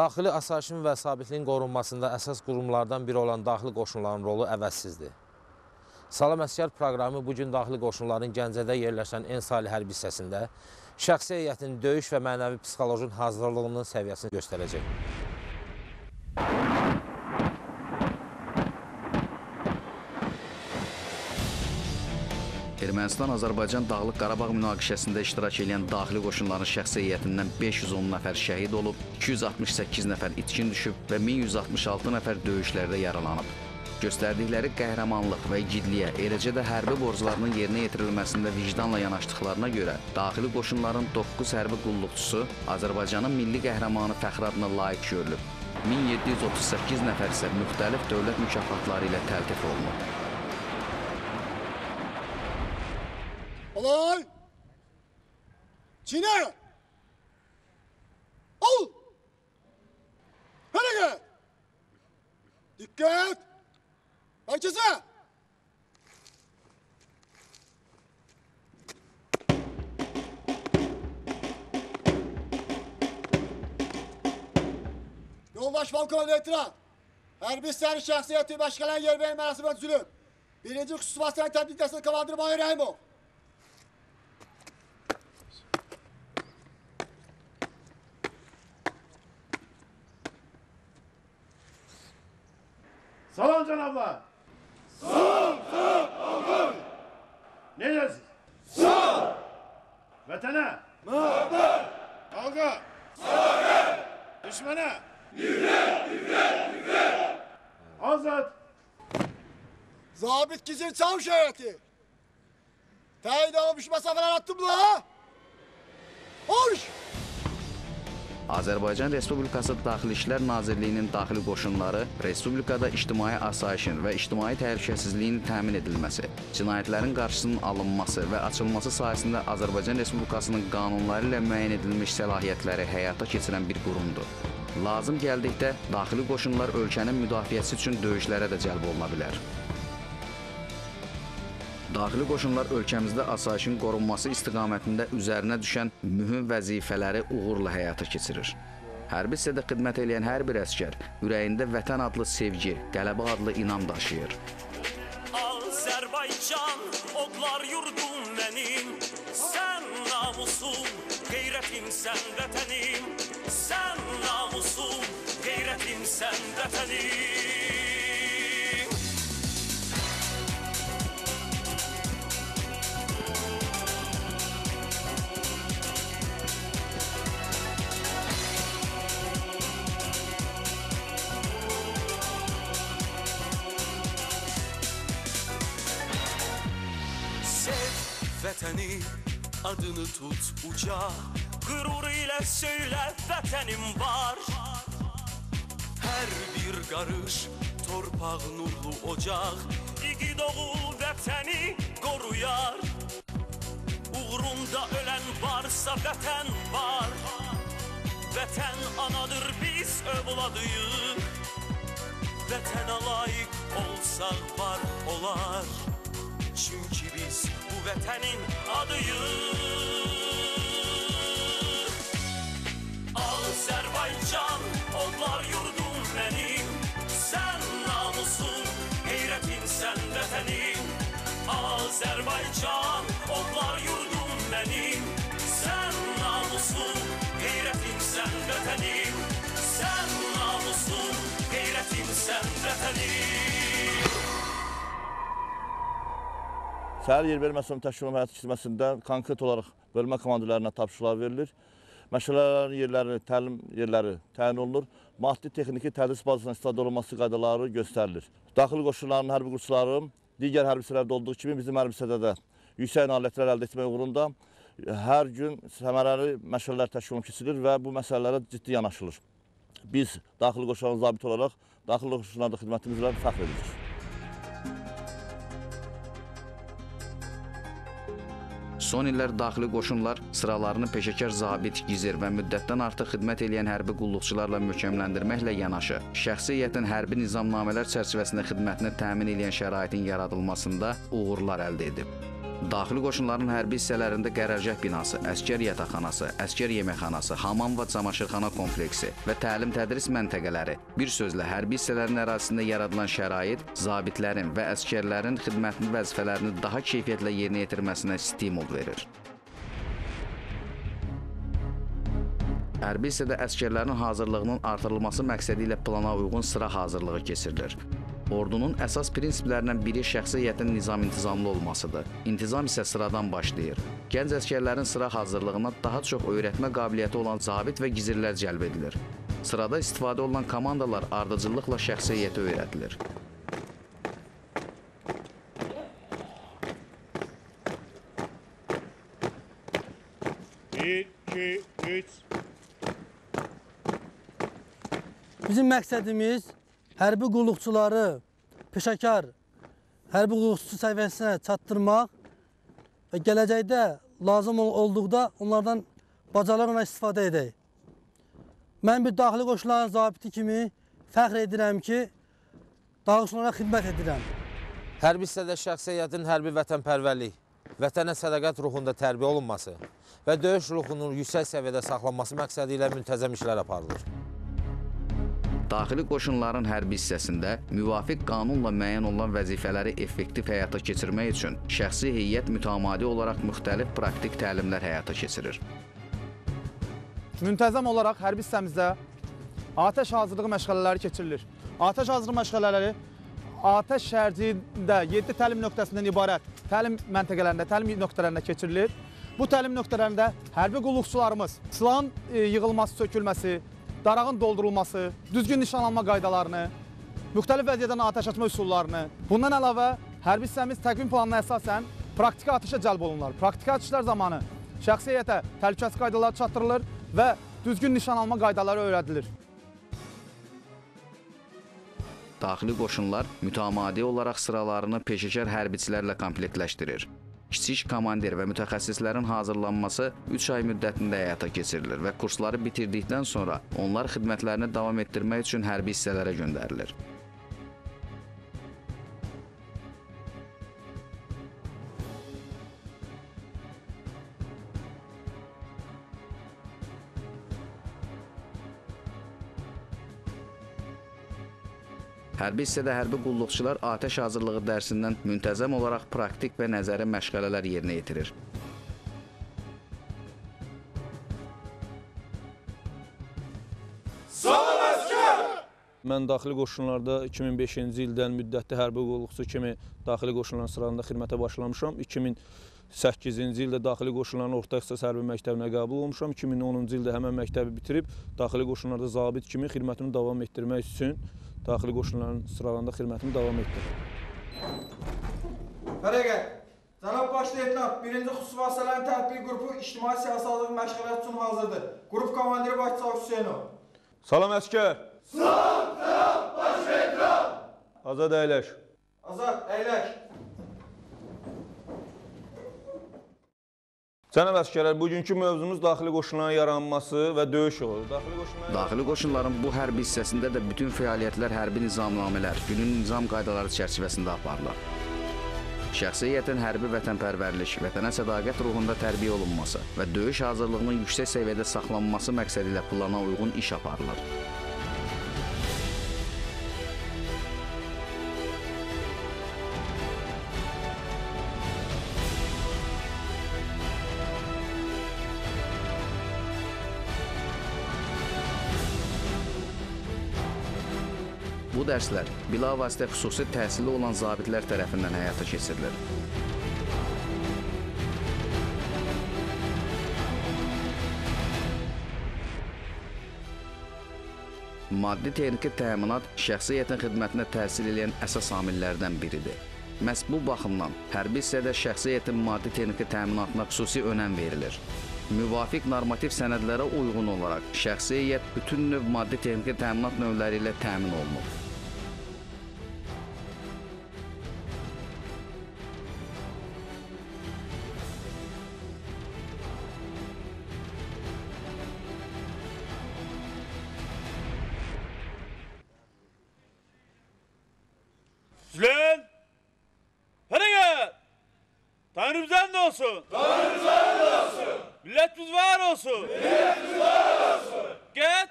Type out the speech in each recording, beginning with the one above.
Daxili asayişin və sabitliyin qorunmasında əsas qurumlardan biri olan daxili qoşunların rolu əvəzsizdir. Salam Əskər proqramı bugün daxili qoşunların Gəncədə yerləşən Ensali hərbi hissəsində şəxsi heyətin döyüş və mənəvi psixolojinin hazırlığının səviyyəsini göstərəcək. Ermənistan-Azərbaycan Dağlıq Qarabağ münaqişəsində iştirak edən daxili qoşunların şəxsi heyətindən 510 nəfər şəhid olub, 268 nəfər itkin düşüb və 1166 nəfər döyüşlərdə yaralanıb. Göstərdikləri qəhrəmanlıq və igidliyə, eləcə də hərbi borclarının yerinə yetirilməsində vicdanla yanaşdıqlarına görə daxili qoşunların 9 hərbi qulluqçusu Azərbaycanın milli qəhrəmanı fəxri adına layiq görülüb. 1738 nəfər isə müxtəlif dövlət mükafatları ilə təltif olunub. Olay! Çiğne! Al! Hareket! Dikkat! Herkese! Yoldaş Balkon Leytinant, Hərbi Sərri Şəxsiyyəti Bəşqələn Yerbəyin Mərasibət Zülüm, Birinci Xüsusi Vasıfən Tədqiqəsinin Komandır Mahir Rəhimov, Sağ ol canavla. Sağ, sağ, olur. Ne dersin? Sağ. Vatana. Mabel. Kavga. Sağır. Düşmana. Yürek, yürek, yürek. Azat. Zabit gizli çavuş öğreti. Teyit olmuş masafalar attım la. Olmuş. Azərbaycan Respublikası Daxili İşlər Nazirliyinin daxili qoşunları respublikada ictimai asayişin və ictimai təhlükəsizliyin təmin edilməsi, cinayətlərin qarşısının alınması və açılması sahəsində Azərbaycan Respublikasının qanunları ilə müəyyən edilmiş səlahiyyətləri həyata keçirən bir qurumdur. Lazım gəldikdə daxili qoşunlar ölkənin müdafiəsi üçün döyüşlərə də cəlb oluna bilər. Daxili qoşunlar ölkəmizdə asayişin qorunması istiqamətində üzərinə düşən mühüm vəzifələri uğurla həyata keçirir. Hərbi hissədə xidmət edən hər bir əskər ürəyində vətən adlı sevgi, qələbə adlı inam daşıyır. Azərbaycan, odlar yurdum mənim Sən namusum, qeyrətim sən vətənim Sən namusum, qeyrətim sən vətənim adını tut uca Qürur ilə söylə vətənim var. Hər bir qarış torpaq nurlu ocaq İqid oğul vətəni qoruyar Uğrunda ölən varsa vətən var. Vətən anadır biz övladıyıq Vətənə layiq olsaq var olar. Çünki biz bu vətənin adıyıq Azərbaycan, odlar yurdum mənim Sən namusun, qeyrətin sən vətənim Azərbaycan, Səhər Yerbəri Məsələn Təşkilatının həyata keçirməsində konkret olaraq bölmə komandirlərinə tapşırıqlar verilir. Məşələlərin yerləri, təlim yerləri təyin olunur. Maddi texniki tədris bazasından istifadə olunması qaydaları göstərilir. Daxili qoşunların hərbi kursları digər hərbi hissələrdə olduğu kimi bizim hərbi hissədə də yüksək nailiyyətlər əldə etmək uğrunda hər gün səmərəli məşələlər təşkil keçirilir və bu məsələlərə ciddi yanaşılır. Biz daxili qoşunların zabiti olaraq daxili qoşunlarda xidmətimizlə fəxr edirik. Son illər daxili qoşunlar sıralarını peşəkar zabit, gizir və müddətdən artıq xidmət edən hərbi qulluqçularla möhkəmləndirməklə yanaşı, şəxsi heyətin hərbi nizamnamələr çərçivəsində xidmətini təmin edən şəraitin yaradılmasında uğurlar əldə edib. Daxili qoşunların hərbi hissələrində qərargah binası, əskər yataqxanası, əskər yeməkxanası, hamam və camaşırxana kompleksi və təlim-tədris məntəqələri, bir sözlə hərbi hissələrin ərazisində yaradılan şərait zabitlərin və əskərlərin xidmətini vəzifələrini daha keyfiyyətlə yerinə yetirməsinə stimul verir. Hərbi hissədə əskərlərin hazırlığının artırılması məqsədi ilə plana uyğun sıra hazırlığı keçirilir. Ordunun əsas prinsiplərindən biri şəxsi heyətin nizam-intizamlı olmasıdır. İntizam isə sıradan başlayır. Gənc əskərlərin sıra hazırlığına daha çox öyrətmə qabiliyyəti olan zabit və gizirlər cəlb edilir. Sırada istifadə olunan komandalar ardıcıllıqla şəxsi heyətə öyrədilir. Bir, iki, üç. Bizim məqsədimiz hərbi qulluqçuları peşəkar hərbi qulluqçu səviyyəsinə çatdırmaq və gələcəkdə lazım ol- olduqda onlardan bacarıqla istifadə edək. Mən bir daxili qoşulların zabiti kimi fəxr edirəm ki, dağışlara xidmət edirəm. Hərbi hissədə şəxsi heyətin hərbi vətənpərvərlik, vətənə sədaqət ruhunda tərbiyə olunması və döyüş ruhunun yüksək səviyyədə saxlanması məqsədi ilə müntəzəm işlər aparılır. Daxili qoşunların hərbi hissəsində müvafiq qanunla müəyyən olunan vəzifələri effektiv həyata keçirmək üçün şəxsi heyət mütəmadi olaraq müxtəlif praktik təlimlər həyata keçirir. Müntəzəm olaraq hərbi hissəmizdə atəş hazırlığı məşğələləri keçirilir. Atəş hazırlığı məşğələləri atəş şərcində 7 təlim nöqtəsindən ibarət təlim məntəqələrində, təlim nöqtələrində keçirilir. Bu təlim nöqtələrində hərbi qulluqçularımız silahın e, yığılması, sökülməsi, darağın doldurulması, düzgün nişanlanma qaydalarını, müxtəlif vəziyyətdən atəş açma üsullarını, bundan əlavə hərbi hissəmiz təqvim planına əsasən praktiki atışa cəlb olunurlar. Praktiki atışlar zamanı şəxsi heyətə təhlükəsizlik qaydaları çatdırılır və düzgün nişan alma qaydaları öyrədilir. Daxili qoşunlar mütəmadi olaraq sıralarını peşəkar hərbiçilərlə komplektləşdirir. Kiçik komandir və mütəxəssislərin hazırlanması 3 ay müddətində həyata keçirilir və kursları bitirdikdən sonra onlar xidmətlərini davam etdirmək üçün hərbi hissələrə göndərilir. Hərbi hissədə hərbi qulluqçular atəş hazırlığı dərsindən müntəzəm olaraq praktik və nəzəri məşğələlər yerinə yetirir. Mən daxili qoşunlarda 2005-ci ildən müddətli hərbi qulluqçu kimi daxili qoşunların sıralarında xidmətə başlamışam. 2008-ci ildə daxili qoşunların orta ixtisas hərbi məktəbinə qəbul olmuşam. 2010-cu ildə həmən məktəbi bitirib daxili qoşunlarda zabit kimi xidmətimi davam etdirmək üçün daxili qoşunların sıralarında xidmətimi davam etdirdim. Fərəqət, Cənab Baş Leytenant, 1-ci xüsusi vasitələrin tətbiq qrupu ictimai siyasallıq məşğəliyyəti üçün hazırdır. Qrup komandiri Başçavuş Hüseynov. Salam əskər. Salam, salam, baş veteran. Azad əyləş. Azad, əyləş. Cənab əskərlər, bugünkü mövzumuz daxili qoşunların yaranması və döyüş yolu. Daxili qoşunların Daxili qoşunların bu hərbi hissəsində də bütün fəaliyyətlər hərbi nizamnamələr, günün nizam qaydaları çərçivəsində aparılır. Şəxsi heyətin hərbi vətənpərvərlik, vətənə sədaqət ruhunda tərbiyə olunması və döyüş hazırlığının yüksək səviyyədə saxlanması məqsədi ilə plana uyğun iş aparılır. Dərslər bilavasitə xüsusi təhsili olan zabitlər tərəfindən həyata keçirilir. Maddi texniki təminat şəxsi heyətin xidmətinə təsir edən əsas amillərdən biridir. Məhz bu baxımdan hərbi hissədə şəxsi heyətin maddi texniki təminatına xüsusi önəm verilir. Müvafiq normativ sənədlərə uyğun olaraq şəxsi heyət bütün növ maddi texniki təminat növləri ilə təmin olunur. Gönlümüzden de olsun. Gönlümüzden de olsun. Milletimiz var olsun. Milletimiz var olsun. Get.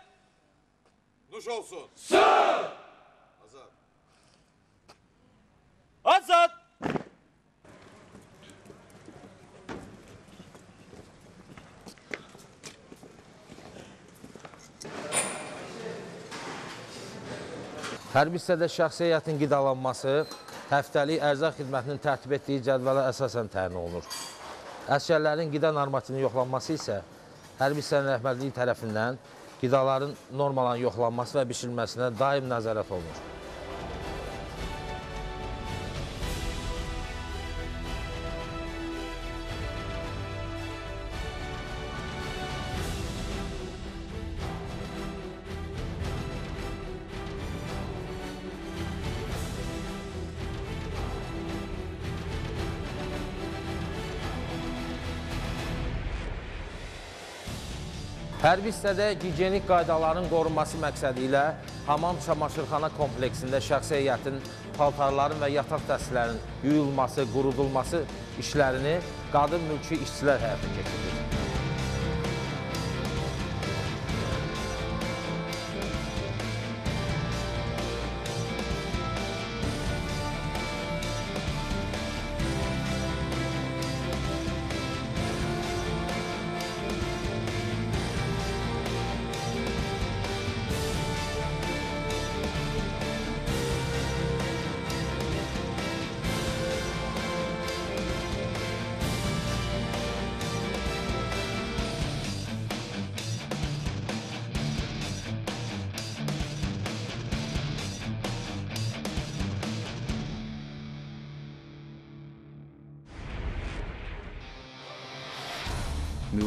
Duş olsun. Sağ. Azat. Azat. Hər bir hissədə şəxsiyyətin qidalanması həftəlik ərzaq xidmətinin tərtib etdiyi cədvələ əsasən təyin olunur. Əsgərlərin qida normativinin yoxlanması isə hərbi hissənin rəhbərliyi tərəfindən qidaların normalarının yoxlanması və bişirilməsinə daim nəzarət olunur. Hərbi hissədə gigiyenik qaydaların qorunması məqsədi ilə hamam çamaşırxana kompleksində şəxsi heyətin paltarların və yataq dəstlərinin yuyulması, qurudulması işlərini qadın mülki işçilər həyata keçirir.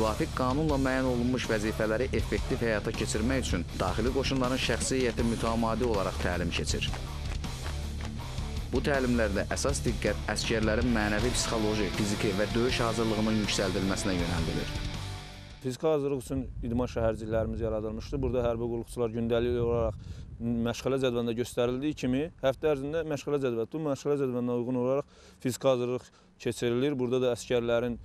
Müvafiq qanunla müəyyən olunmuş vəzifələri effektiv həyata keçirmək üçün daxili qoşunların şəxsi heyəti mütəmadi olaraq təlim keçir. Bu təlimlərdə əsas diqqət əskərlərin mənəvi, psixoloji, fiziki və döyüş hazırlığının yüksəldilməsinə yönəldilir. Fiziki hazırlıq üçün idman şəhərciklərimiz yaradılmışdır. Burada hərbi qulluqçular gündəlik olaraq məşğələ cədvəlində göstərildiyi kimi həftə ərzində məşğələ cədvəli, bu məşğələ cədvəlinə uyğun olaraq fiziki hazırlıq keçirilir. Burada da əskərlərin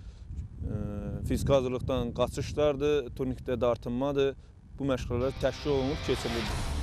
fiziki hazırlıqdan qaçışlardır, turnikdə dartınmadır. Bu məşğələlər təşkil olunub keçirilir.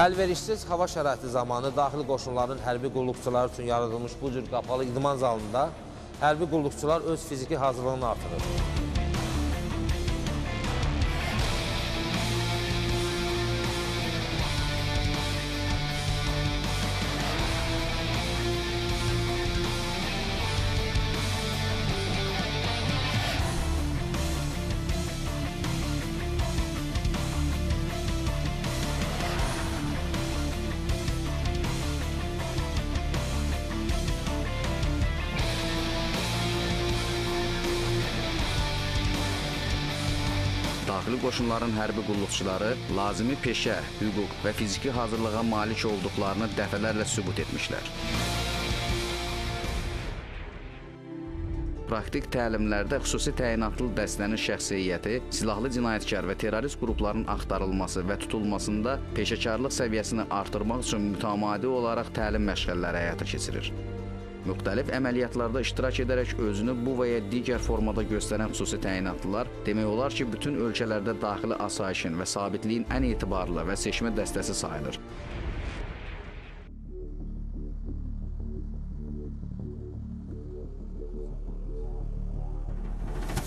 Əlverişsiz hava şəraiti zamanı daxili qoşunların hərbi qulluqçuları üçün yaradılmış bu cür qapalı idman zalında hərbi qulluqçular öz fiziki hazırlığını artırır. Daxili qoşunların hərbi qulluqçuları lazımi peşə, hüquq və fiziki hazırlığa malik olduqlarını dəfələrlə sübut etmişlər. Praktik təlimlərdə xüsusi təyinatlı dəstənin şəxsiyyəti, silahlı cinayətkar və terrorist qrupların axtarılması və tutulmasında peşəkarlıq səviyyəsini artırmaq üçün mütəmadi olaraq təlim məşğələləri həyata keçirir. Müxtəlif əməliyyatlarda iştirak edərək özünü bu və ya digər formada göstərən xüsusi təyinatlılar demək olar ki, bütün ölkələrdə daxili asayişin və sabitliyin ən etibarlı və seçmə dəstəsi sayılır.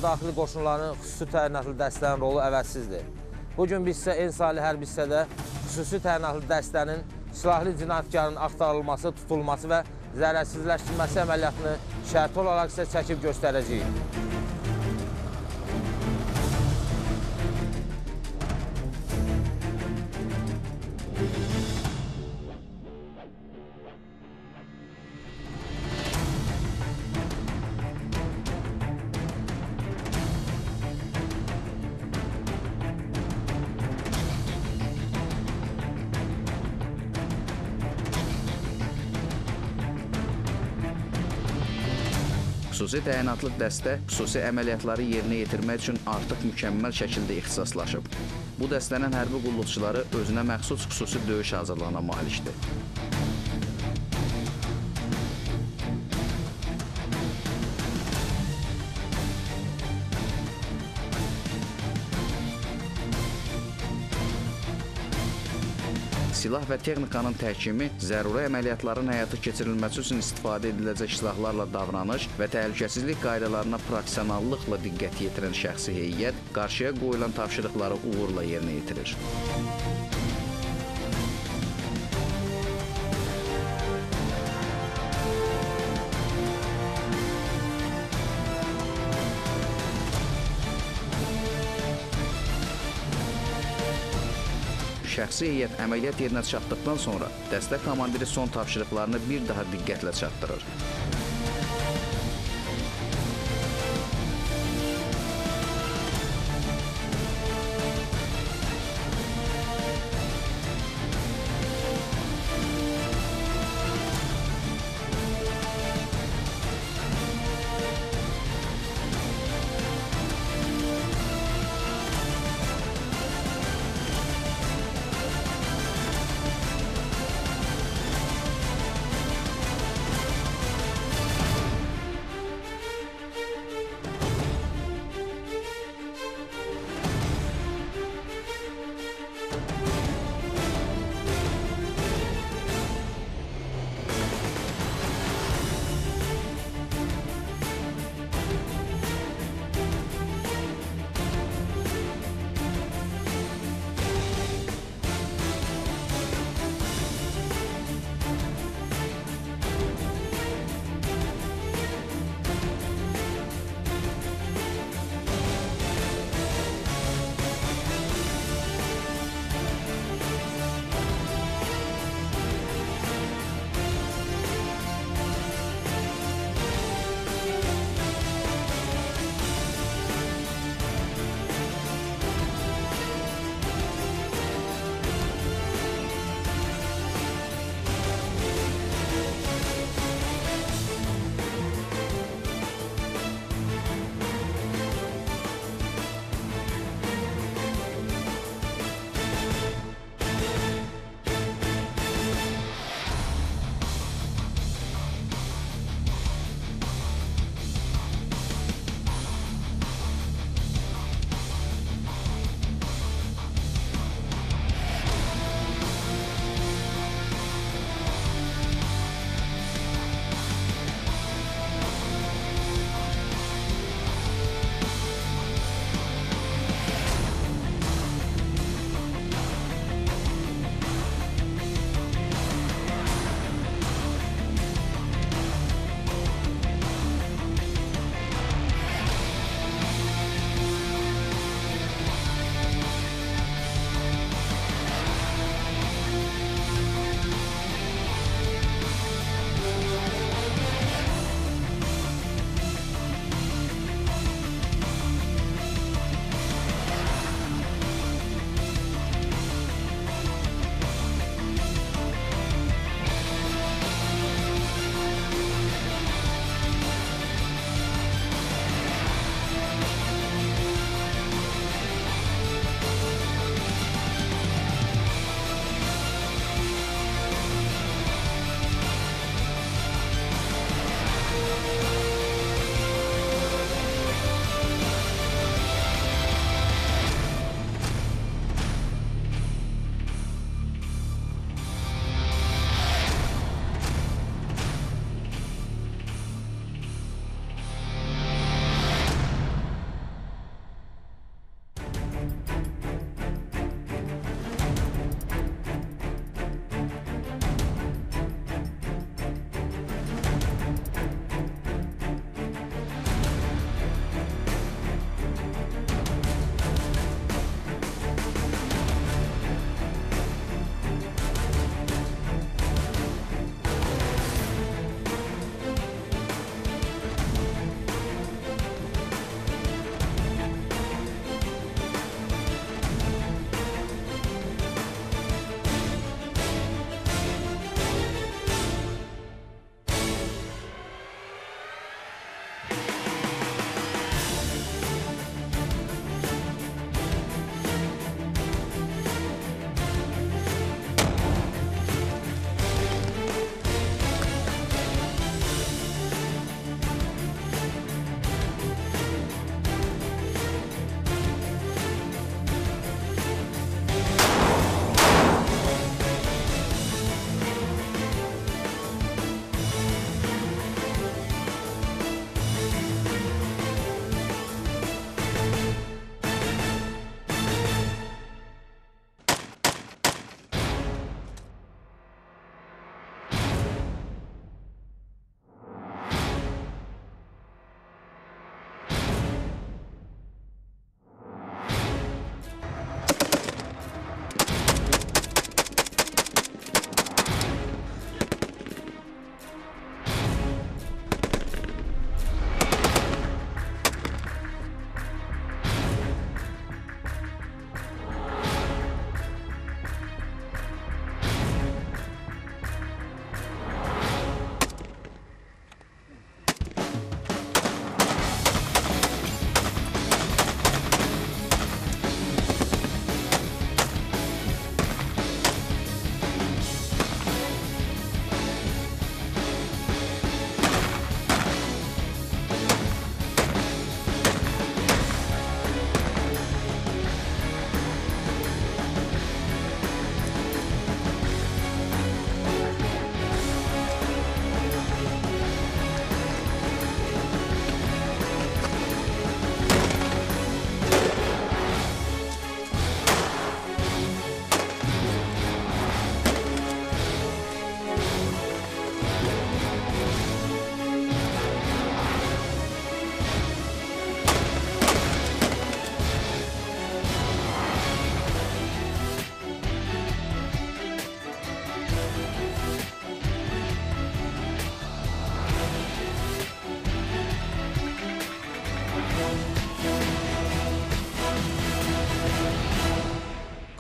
Daxili qoşunların xüsusi təyinatlı dəstənin rolu əvəzsizdir. Bu gün biz isə Ensali hərbi hissədə xüsusi təyinatlı dəstənin silahlı cinayətkarın axtarılması, tutulması və zərərsizləşdirilməsi əməliyyatını şərti olaraq sizə çəkib göstərəcəyik. Xüsusi təyinatlı dəstə xüsusi əməliyyatları yerinə yetirmək üçün artıq mükəmməl şəkildə ixtisaslaşıb. Bu dəstənin hərbi qulluqçuları özünə məxsus xüsusi döyüş hazırlığına malikdir. Silah və texnikanın təhkimi, zəruri əməliyyatların həyata keçirilməsi üçün istifadə ediləcək silahlarla davranış və təhlükəsizlik qaydalarına professionallıqla diqqət yetirən şəxsi heyət qarşıya qoyulan tapşırıqları uğurla yerinə yetirir. Şəxsi heyət əməliyyat yerinə çatdıqdan sonra dəstə komandiri son tapşırıqlarını bir daha diqqətlə çatdırır.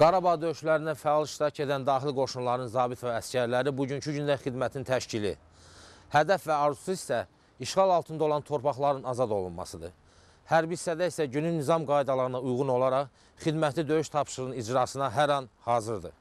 Qarabağ döyüşlərində fəal iştirak edən daxili qoşunların zabit və əskərləri bugünkü gündə xidmətin təşkili. Hədəf və arzusu isə işğal altında olan torpaqların azad olunmasıdır. Hərbi hissədə isə günün nizam qaydalarına uyğun olaraq xidməti döyüş tapşırığının icrasına hər an hazırdır.